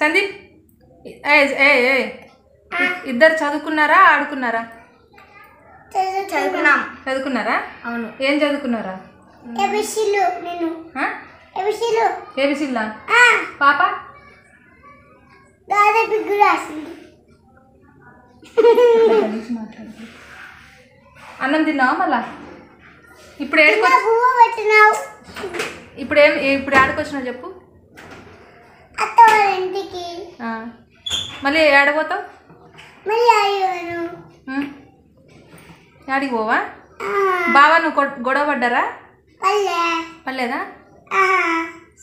సందీప్ ఏ ఏ ఏ. ఇద్దరు చదువుకున్నారా ఆడుకున్నారా? చదువుకున్నాం. చదువుకున్నారా? అవును. ఏం చదువుకున్నారా? ఏబిసిల్లా పాప? అన్నం తిన్నావా మళ్ళా? ఇప్పుడు ఇప్పుడు ఏం ఇప్పుడు ఆడుకొచ్చినావు చెప్పు. ఇంటికి. మళ్ళీ ఏడపోతావు ఆడికి పోవా? బావా నువ్వు గొడవ పడ్డారా? పర్లేదా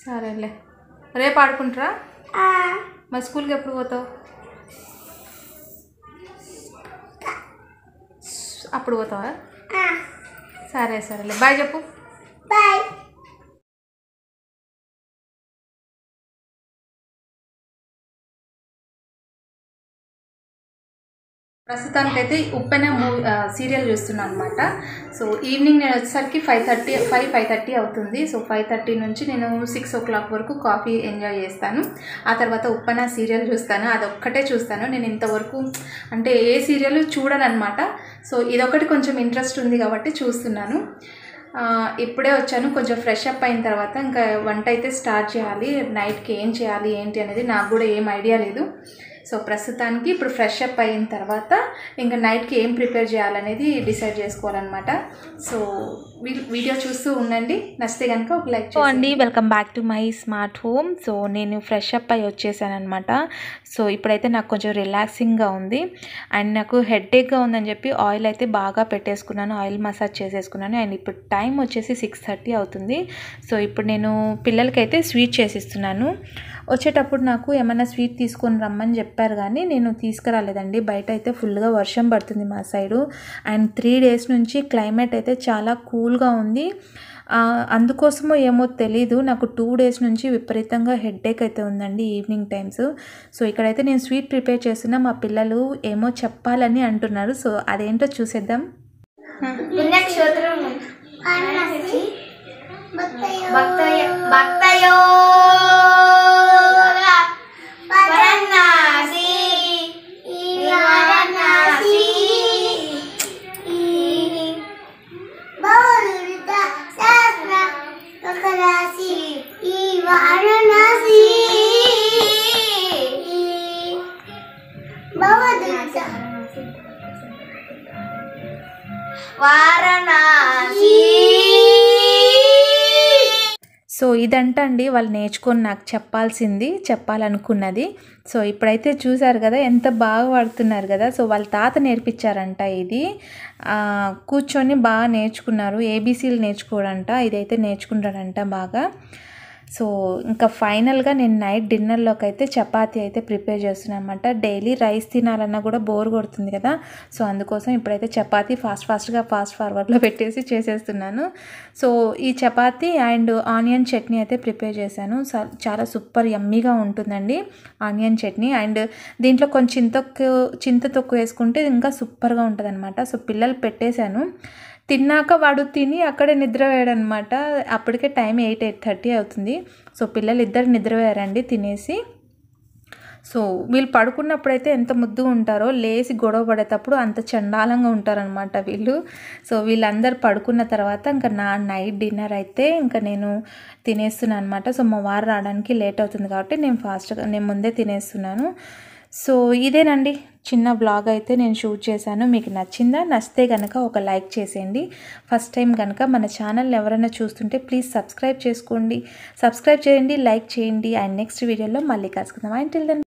సరేలే. రేపు ఆడుకుంటారా? మరి స్కూల్కి ఎప్పుడు పోతావు? అప్పుడు పోతావా. సరే సరేలే. బాయ్ చెప్పు. ప్రస్తుతానికైతే ఉప్పెన మూవీ సీరియల్ చూస్తున్నాను అనమాట సో ఈవినింగ్ నేను వచ్చేసరికి five thirty five five thirty అవుతుంది. సో ఫైవ్ థర్టీ నుంచి నేను సిక్స్ ఓ క్లాక్ వరకు కాఫీ ఎంజాయ్ చేస్తాను. ఆ తర్వాత ఉప్పెన సీరియల్ చూస్తాను. అదొక్కటే చూస్తాను. నేను ఇంతవరకు అంటే ఏ సీరియల్ చూడనమాట సో ఇదొకటి కొంచెం ఇంట్రెస్ట్ ఉంది కాబట్టి చూస్తున్నాను. ఇప్పుడే వచ్చాను. కొంచెం ఫ్రెష్ అప్ అయిన తర్వాత ఇంకా వంట అయితే స్టార్ట్ చేయాలి. నైట్కి ఏం చేయాలి ఏంటి అనేది నాకు కూడా ఏం ఐడియా లేదు. సో ప్రస్తుతానికి ఇప్పుడు ఫ్రెష్ అప్ అయిన తర్వాత ఇంకా నైట్కి ఏం ప్రిపేర్ చేయాలనేది డిసైడ్ చేసుకోవాలన్నమాట. సో వీ- వీడియో చూస్తూ ఉండండి. నచ్చితే కనుక ఒక లైక్ సో అండి welcome back to my smart home. So నేను ఫ్రెష్ అప్ అయి వచ్చేసాను అనమాట సో ఇప్పుడైతే నాకు కొంచెం రిలాక్సింగ్గా ఉంది. అండ్ నాకు హెడ్ఏక్గా ఉందని చెప్పి ఆయిల్ అయితే బాగా పెట్టేసుకున్నాను. ఆయిల్ మసాజ్ చేసేసుకున్నాను. అండ్ ఇప్పుడు టైం వచ్చేసి సిక్స్ థర్టీ అవుతుంది. సో ఇప్పుడు నేను పిల్లలకైతే స్వీట్ చేసిస్తున్నాను. వచ్చేటప్పుడు నాకు ఏమైనా స్వీట్ తీసుకొని రమ్మని చెప్పారు కానీ నేను తీసుకురాలేదండి. బయట అయితే ఫుల్గా వర్షం పడుతుంది మా సైడు. అండ్ త్రీ డేస్ నుంచి క్లైమేట్ అయితే చాలా కూల్గా ఉంది. అందుకోసమో ఏమో తెలీదు. నాకు టూ డేస్ నుంచి విపరీతంగా హెడ్ఏక్ అయితే ఉందండి ఈవినింగ్ టైమ్స్. సో ఇక్కడైతే నేను స్వీట్ ప్రిపేర్ చేసిన మా పిల్లలు ఏమో చెప్పాలని అంటున్నారు. సో అదేంటో చూసేద్దాం. వినాయక స్తోత్రం వారణాసి. సో ఇదంట అండి వాళ్ళు నేర్చుకొని నాకు చెప్పాల్సింది చెప్పాలనుకున్నది. సో ఇప్పుడైతే చూసారు కదా ఎంత బాగా వాడుతున్నారు కదా. సో వాళ్ళ తాత నేర్పించారంట ఇది. ఆ, కూర్చొని బాగా నేర్చుకున్నారు. ఏబీసీలు నేర్చుకోడంట ఇదైతే నేర్చుకుంటాడంట బాగా. సో ఇంకా ఫైనల్గా నేను నైట్ డిన్నర్లోకి అయితే చపాతీ అయితే ప్రిపేర్ చేస్తున్నాను అనమాట డైలీ రైస్ తినాలన్నా కూడా బోర్ కొడుతుంది కదా. సో అందుకోసం ఇప్పుడైతే చపాతీ ఫాస్ట్ ఫాస్ట్గా ఫాస్ట్ ఫార్వర్డ్లో పెట్టేసి చేసేస్తున్నాను. సో ఈ చపాతీ అండ్ ఆనియన్ చట్నీ అయితే ప్రిపేర్ చేశాను. చాలా సూపర్ యమ్మీగా ఉంటుందండి ఆనియన్ చట్నీ. అండ్ దీంట్లో కొంచెం చింతొక్కు చింత తొక్కు వేసుకుంటే ఇంకా సూపర్గా ఉంటుంది అనమాట సో పిల్లలు పెట్టేశాను. తిన్నాక వాడు తిని అక్కడే నిద్రపోయాడనమాట. అప్పటికే టైం ఎయిట్ ఎయిట్ థర్టీ అవుతుంది. సో పిల్లలు ఇద్దరు నిద్రపోయారండి తినేసి. సో వీళ్ళు పడుకున్నప్పుడైతే ఎంత ముద్దు ఉంటారో లేచి గొడవ పడేటప్పుడు అంత చండాలంగా ఉంటారనమాట వీళ్ళు. సో వీళ్ళందరూ పడుకున్న తర్వాత ఇంకా నా నైట్ డిన్నర్ అయితే ఇంకా నేను తినేస్తున్నాను అనమాట సో మా వారు రావడానికి లేట్ అవుతుంది కాబట్టి నేను ఫాస్ట్గా నేను ముందే తినేస్తున్నాను. సో ఇదేనండి చిన్న బ్లాగ్ అయితే నేను షూట్ చేశాను. మీకు నచ్చిందా నచ్చితే కనుక ఒక లైక్ చేసేయండి. ఫస్ట్ టైం కనుక మన ఛానల్ ఎవరైనా చూస్తుంటే ప్లీజ్ సబ్స్క్రైబ్ చేసుకోండి. సబ్స్క్రైబ్ చేయండి లైక్ చేయండి. అండ్ నెక్స్ట్ వీడియోలో మళ్ళీ కలుసుకుందాం. And till then